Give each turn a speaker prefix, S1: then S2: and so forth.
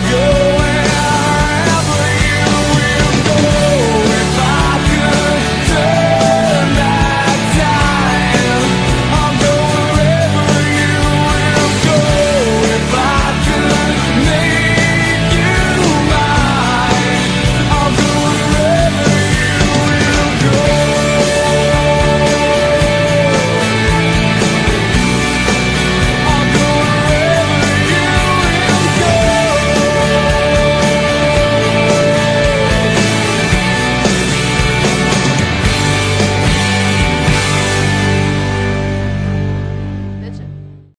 S1: good.